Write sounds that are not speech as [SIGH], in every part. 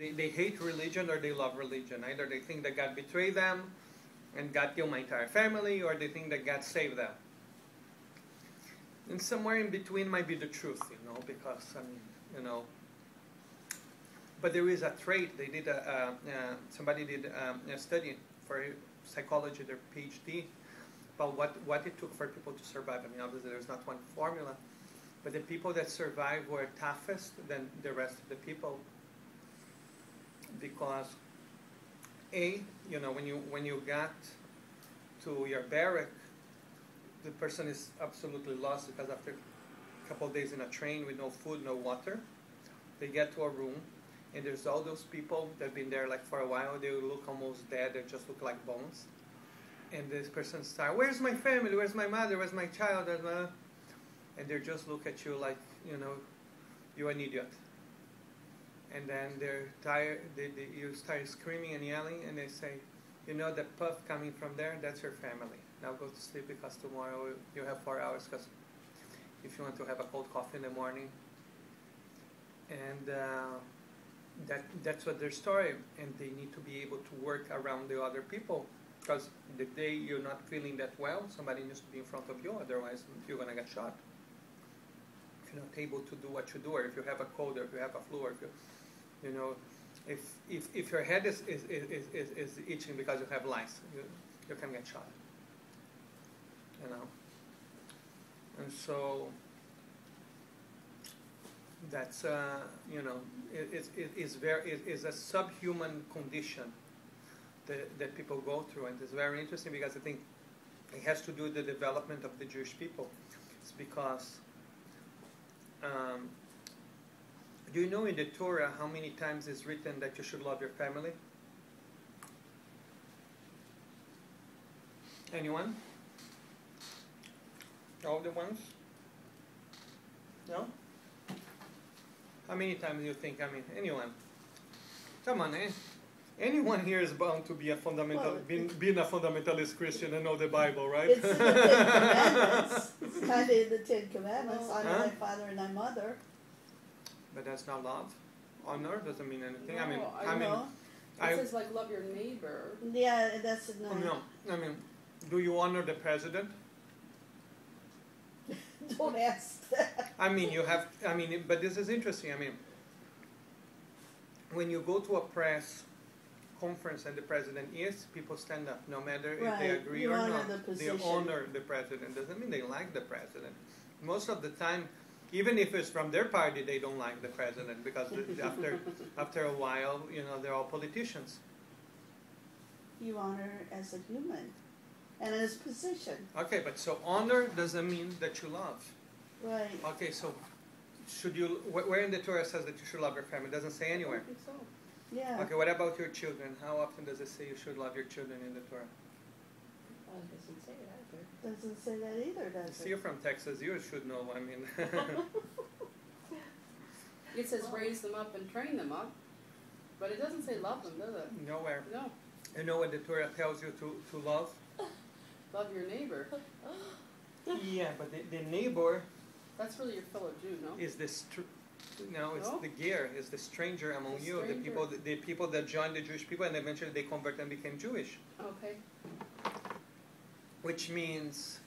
They, they hate religion or they love religion. Either they think that God betrayed them and God killed my entire family, or they think that God saved them. And somewhere in between might be the truth, you know, because, I mean, you know. But there is a trait. They did a, uh, uh, somebody did um, a study for psychology, their PhD, about what, what it took for people to survive. I mean, obviously there's not one formula, but the people that survived were toughest than the rest of the people because a you know when you when you got to your barrack the person is absolutely lost because after a couple days in a train with no food no water they get to a room and there's all those people that have been there like for a while they look almost dead they just look like bones. And this person starts where's my family? Where's my mother? Where's my child? Uh, and they just look at you like you know you're an idiot and then they're tired. They, they, you start screaming and yelling, and they say, "You know the puff coming from there? That's your family. Now go to sleep because tomorrow you have four hours. Because if you want to have a cold coffee in the morning, and uh, that that's what their story. And they need to be able to work around the other people. Because the day you're not feeling that well, somebody needs to be in front of you. Otherwise, you're gonna get shot. You're not able to do what you do, or if you have a cold, or if you have a flu, or if you you know, if, if, if your head is, is, is, is, is itching because you have lice, you, you can get shot. You know? And so that's, uh, you know, it, it, it's, very, it is a subhuman condition that, that people go through. And it's very interesting because I think it has to do with the development of the Jewish people. It's because um, do you know in the Torah how many times it's written that you should love your family? Anyone? All the ones? No? How many times do you think? I mean, anyone? Come on, eh? Anyone here is bound to be a fundamental, well, being, being a fundamentalist Christian and know the Bible, right? It's in the Ten Commandments. It's kind of in the Ten Commandments. Honor huh? thy father and thy mother. But that's not love. Honor doesn't mean anything. No, I mean, I, I mean, know. it says like love your neighbor. Yeah, that's oh, no. No, I mean, do you honor the president? [LAUGHS] Don't ask that. I mean, you have. I mean, but this is interesting. I mean, when you go to a press conference and the president is, people stand up, no matter right. if they agree you or not. The they honor the president. Doesn't mean they like the president. Most of the time, even if it's from their party, they don't like the president because [LAUGHS] after after a while, you know, they're all politicians. You honor as a human, and his position. Okay, but so honor doesn't mean that you love. Right. Okay, so should you? Where in the Torah says that you should love your family? It doesn't say anywhere. I think so. Yeah. Okay, what about your children? How often does it say you should love your children in the Torah? Oh, it doesn't say that. Doesn't say that either, does So it? you're from Texas, you should know. I mean, [LAUGHS] It says raise them up and train them up, but it doesn't say love them, does it? nowhere. No, You know what the Torah tells you to, to love? [LAUGHS] love your neighbor. yeah, but the, the neighbor That's really your fellow Jew, no? is the str- no, it's No? the ger, It's the stranger among The you, the people, the people that joined the Jewish people, and eventually they converted and became Jewish. Okay. Which means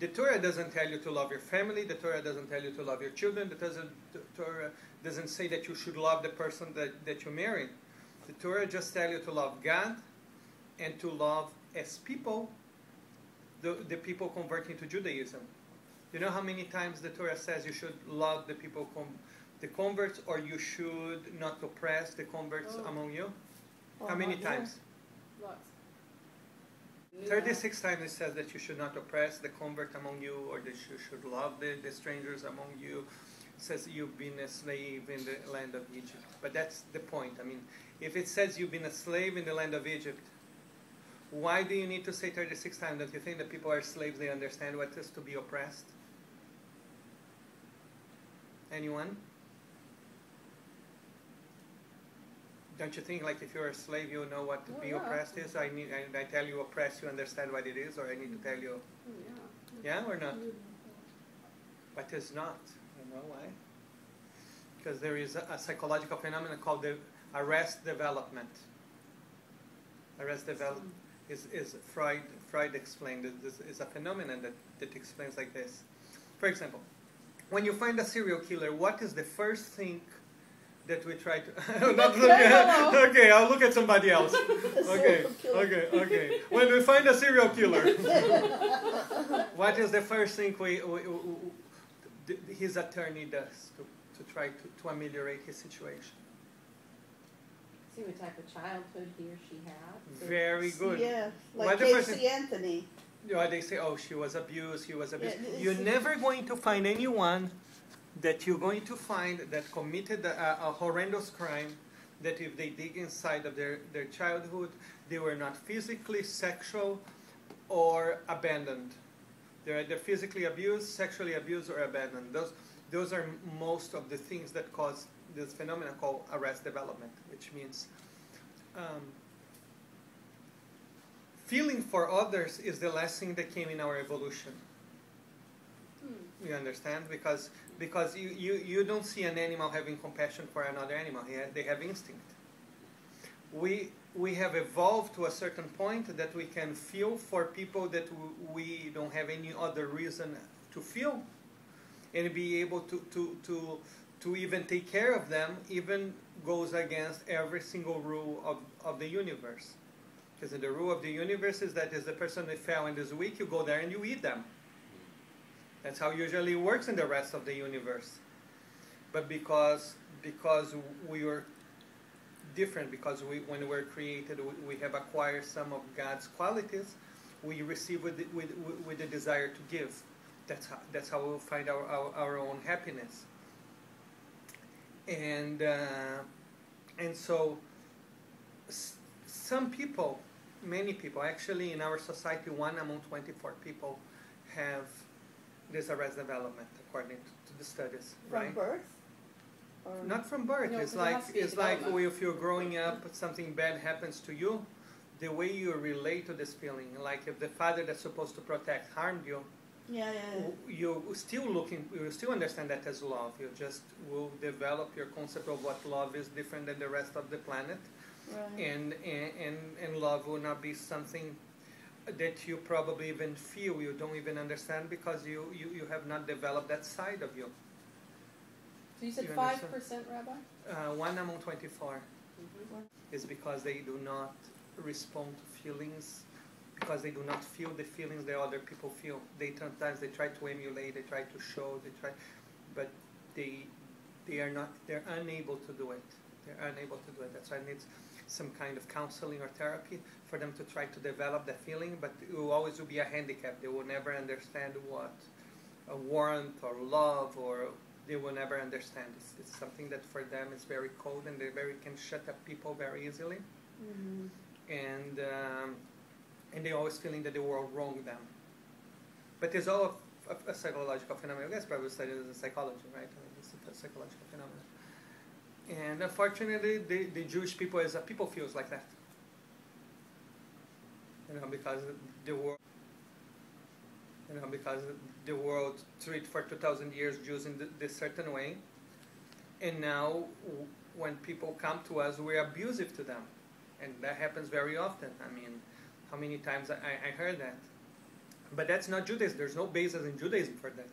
the Torah doesn't tell you to love your family. The Torah doesn't tell you to love your children. The Torah doesn't say that you should love the person that, that you marry. The Torah just tells you to love God and to love as people the, the people converting to Judaism. You know how many times the Torah says you should love the people, com- the converts, or you should not oppress the converts Oh. among you? Oh, how many yeah. times? Lots. 36 times it says that you should not oppress the convert among you or that you should love the, the strangers among you. It says you've been a slave in the land of Egypt. But that's the point. I mean, if it says you've been a slave in the land of Egypt, why do you need to say 36 times? Don't you think that people are slaves? They understand what it is to be oppressed? Anyone? Don't you think, like, if you're a slave, you know what to Oh, be yeah. oppressed is? I need, I, I tell you oppress, you understand what it is, or I need to tell you, Oh, yeah. yeah or not? Mm-hmm. But it's not. You know why? Because there is a, a psychological phenomenon called the arrest development. Arrest development hmm. is, is Freud, Freud explained this is a phenomenon that, that explains like this. For example, when you find a serial killer, what is the first thing that we try to. [LAUGHS] Not look at, [LAUGHS] okay, I'll look at somebody [LAUGHS] else. Okay, okay, okay. When we find a serial killer, what is the first thing we, we, we, his attorney does to, to try to, to ameliorate his situation? See what type of childhood he or she had. Very good. Yeah, Why like the person- Casey Anthony. You know, they say, oh, she was abused, he was abused. Yeah, You're never going to find anyone that you're going to find that committed a, a horrendous crime that if they dig inside of their, their childhood, they were not physically, sexual, or abandoned. They're either physically abused, sexually abused, or abandoned. Those, those are most of the things that cause this phenomenon called arrest development, which means um, feeling for others is the last thing that came in our evolution. You understand? Because because you, you, you don't see an animal having compassion for another animal. He They have instinct. We we have evolved to a certain point that we can feel for people that we don't have any other reason to feel, and be able to to to to even take care of them even goes against every single rule of, of the universe. Because the rule of the universe is that is the person fell and is weak, you go there and you eat them. That's how usually it works in the rest of the universe. But because because we were different, because we when we were created, we, we have acquired some of God's qualities, we receive with the, with, with the desire to give. That's how that's how we'll find our, our, our own happiness. And uh, and so some people, many people, actually in our society, one among 24 people have this arrest development according to, to the studies, From right? birth? Or Not from birth. No, it's like has to be a it's like if you're growing up, something bad happens to you, the way you relate to this feeling. Like if the father that's supposed to protect harmed you, Yeah, yeah, yeah. you still looking, you still understand that as love. You just will develop your concept of what love is different than the rest of the planet, Right. and and, and love will not be something that you probably even feel you don't even understand because you, you, you have not developed that side of you. So you said five percent, Rabbi? Uh, one among 24 Mm-hmm. is because they do not respond to feelings, because they do not feel the feelings that other people feel. They sometimes they try to emulate, they try to show, they try, but they they are not, they're unable to do it. They're unable to do it. That's why it needs some kind of counseling or therapy for them to try to develop the feeling, but it will always be a handicap. They will never understand what a warmth or love or they will never understand. It's, it's something that for them is very cold and they very can shut up people very easily, Mhm. and um, and they always feeling that the world wronged them. But it's all a, a, a psychological phenomenon. That's probably studied as a psychology, right? I mean, it's a psychological phenomenon. And unfortunately, the, the Jewish people as a people feels like that. You know, because the world, you know, because the world treat for two thousand years Jews in this certain way, and now when people come to us, we're abusive to them, and that happens very often. I mean, how many times I, I heard that? But that's not Judaism. There's no basis in Judaism for that.